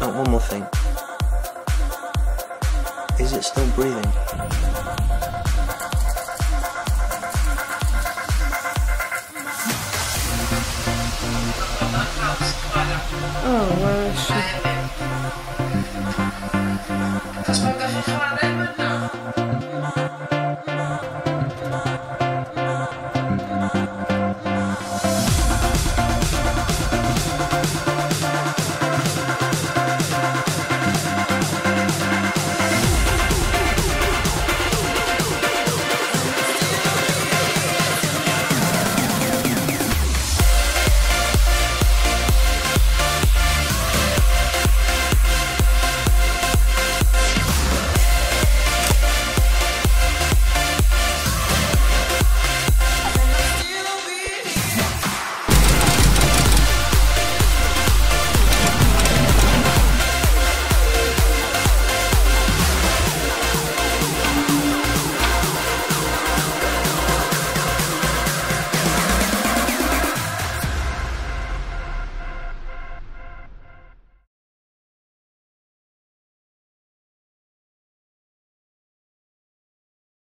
One more thing. Is it still breathing? Oh, well, shit.